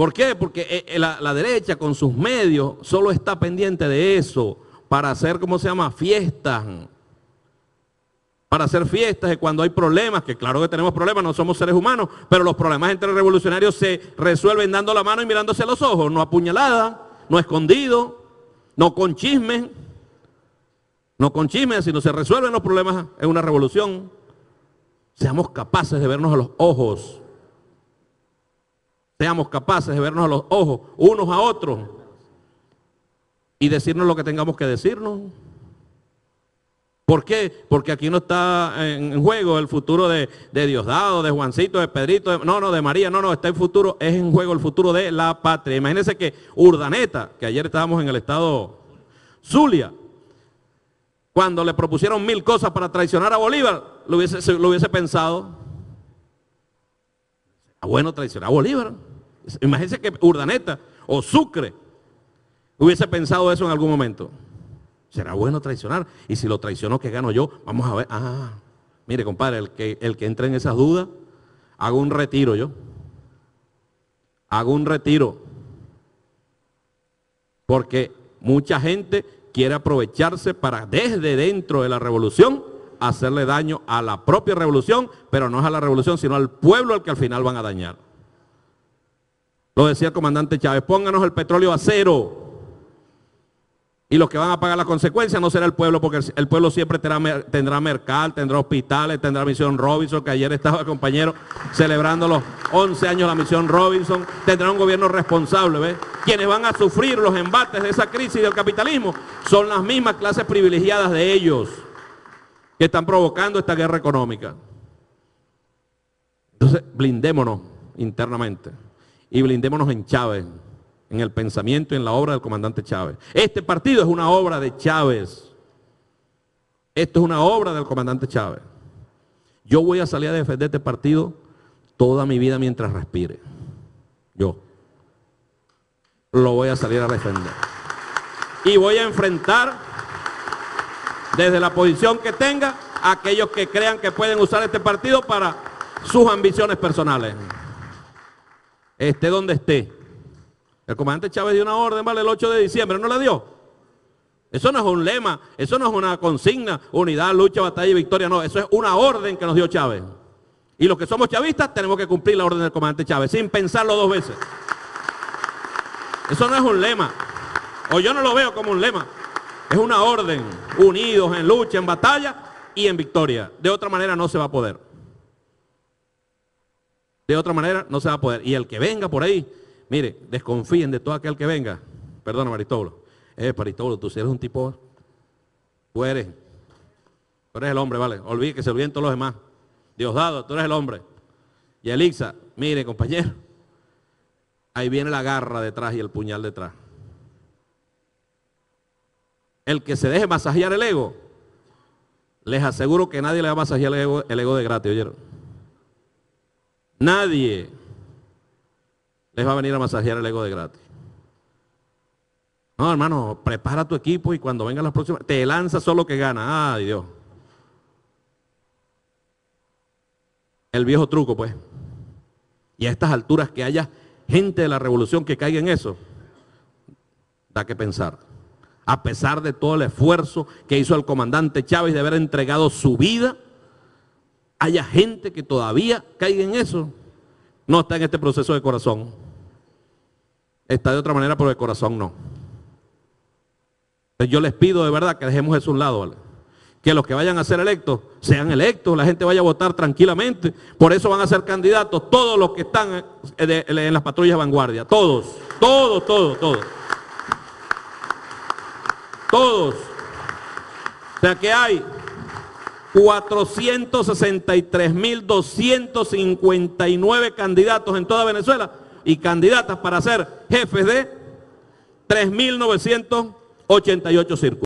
¿Por qué? Porque eh, eh, la, derecha con sus medios solo está pendiente de eso para hacer, ¿cómo se llama?, fiestas. Para hacer fiestas y cuando hay problemas, que claro que tenemos problemas, no somos seres humanos, pero los problemas entre revolucionarios se resuelven dando la mano y mirándose a los ojos, no apuñalada, no escondido, no con chismes, no con chismes, sino se resuelven los problemas en una revolución. Seamos capaces de vernos a los ojos. Seamos capaces de vernos a los ojos unos a otros y decirnos lo que tengamos que decirnos. ¿Por qué? Porque aquí no está en juego el futuro de, Diosdado, de Juancito, de Pedrito, no, no, de María, no, no, está en futuro, es en juego el futuro de la patria. Imagínense que Urdaneta, que ayer estábamos en el estado Zulia, cuando le propusieron mil cosas para traicionar a Bolívar, lo hubiese, lo hubiese pensado. Bueno, traicionar a Bolívar. Imagínense que Urdaneta o Sucre hubiese pensado eso en algún momento. ¿Será bueno traicionar? Y si lo traiciono, ¿qué gano yo? Vamos a ver. Ah, mire, compadre, el que, el que entre en esas dudas, hago un retiro yo. Hago un retiro. Porque mucha gente quiere aprovecharse para desde dentro de la revolución hacerle daño a la propia revolución, pero no es a la revolución, sino al pueblo al que al final van a dañar. Lo decía el comandante Chávez, pónganos el petróleo a cero. Y los que van a pagar las consecuencias no será el pueblo, porque el pueblo siempre tendrá, tendrá Mercal, tendrá hospitales, tendrá Misión Robinson, que ayer estaba compañero celebrando los 11 años de la Misión Robinson, tendrá un gobierno responsable, ¿ves? Quienes van a sufrir los embates de esa crisis del capitalismo son las mismas clases privilegiadas de ellos que están provocando esta guerra económica. Entonces, blindémonos internamente y blindémonos en Chávez en el pensamiento y en la obra del comandante Chávez. Este partido es una obra de Chávez. Esto es una obra del comandante Chávez. Yo voy a salir a defender este partido toda mi vida mientras respire. Yo. Lo voy a salir a defender. Y voy a enfrentar desde la posición que tenga a aquellos que crean que pueden usar este partido para sus ambiciones personales. Esté donde esté. El comandante Chávez dio una orden, ¿vale? El 8 de diciembre, ¿no la dio? Eso no es un lema, eso no es una consigna, unidad, lucha, batalla y victoria, no, eso es una orden que nos dio Chávez. Y los que somos chavistas tenemos que cumplir la orden del comandante Chávez, sin pensarlo dos veces. Eso no es un lema, o yo no lo veo como un lema, es una orden, unidos en lucha, en batalla y en victoria. De otra manera no se va a poder. De otra manera no se va a poder. Y el que venga por ahí Mire, desconfíen de todo aquel que venga. Perdona, Maristóbulo. Eh, Maristóbulo, tú si eres un tipo, tú eres, tú eres el hombre, ¿vale? Olvide que se olviden todos los demás. Diosdado, tú eres el hombre. Y Elixa, mire, compañero, ahí viene la garra detrás y el puñal detrás. El que se deje masajear el ego, les aseguro que nadie le va a masajear el el ego de gratis, ¿oyeron? Nadie les va a venir a masajear el ego de gratis. No, hermano, prepara tu equipo y cuando vengan las próximas, te lanza solo que gana. Ay, Dios. El viejo truco, pues. Y a estas alturas que haya gente de la revolución que caiga en eso, da que pensar. A pesar de todo el esfuerzo que hizo el comandante Chávez de haber entregado su vida, haya gente que todavía caiga en eso no está en este proceso de corazón. Está de otra manera, pero de corazón no. yo les pido de verdad que dejemos eso a un lado. Que los que vayan a ser electos sean electos, la gente vaya a votar tranquilamente. Por eso van a ser candidatos todos los que están en las patrullas vanguardia. Todos, todos, todos, todos. Todos. O sea que hay 463.259 candidatos en toda Venezuela y candidatas para ser jefes de 3.988 círculos.